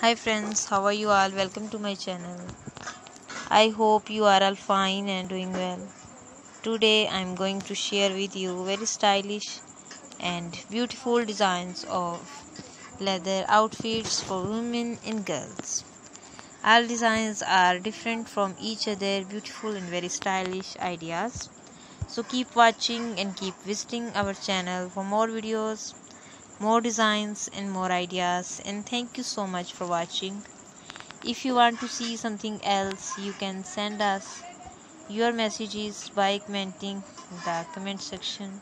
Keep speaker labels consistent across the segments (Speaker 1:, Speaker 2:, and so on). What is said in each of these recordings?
Speaker 1: Hi friends, how are you all? Welcome to my channel. I hope you are all fine and doing well. Today I am going to share with you very stylish and beautiful designs of leather outfits for women and girls. All designs are different from each other, beautiful and very stylish ideas. So keep watching and keep visiting our channel for more videos more designs and more ideas and thank you so much for watching. If you want to see something else you can send us your messages by commenting in the comment section.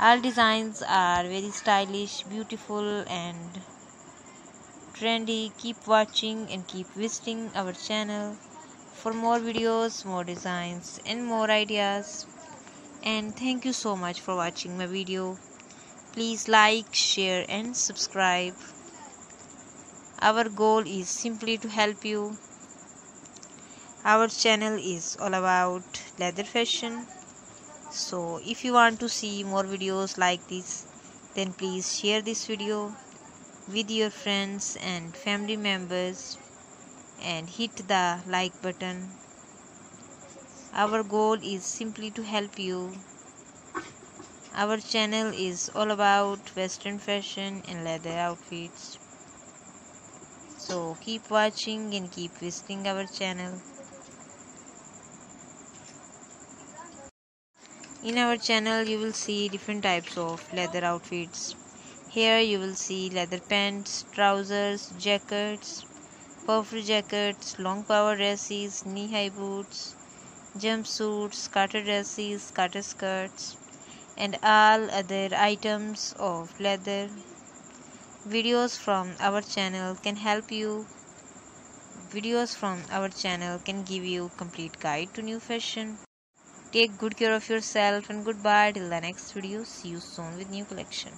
Speaker 1: All designs are very stylish beautiful and trendy. Keep watching and keep visiting our channel for more videos more designs and more ideas. And thank you so much for watching my video Please like, share, and subscribe. Our goal is simply to help you. Our channel is all about leather fashion. So, if you want to see more videos like this, then please share this video with your friends and family members and hit the like button. Our goal is simply to help you our channel is all about western fashion and leather outfits. So keep watching and keep visiting our channel. In our channel you will see different types of leather outfits. Here you will see leather pants, trousers, jackets, puffer jackets, long power dresses, knee-high boots, jumpsuits, cutter dresses, cutter skirts, and all other items of leather. Videos from our channel can help you. Videos from our channel can give you complete guide to new fashion. Take good care of yourself and goodbye till the next video. See you soon with new collection.